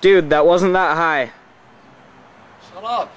Dude, that wasn't that high. Shut up.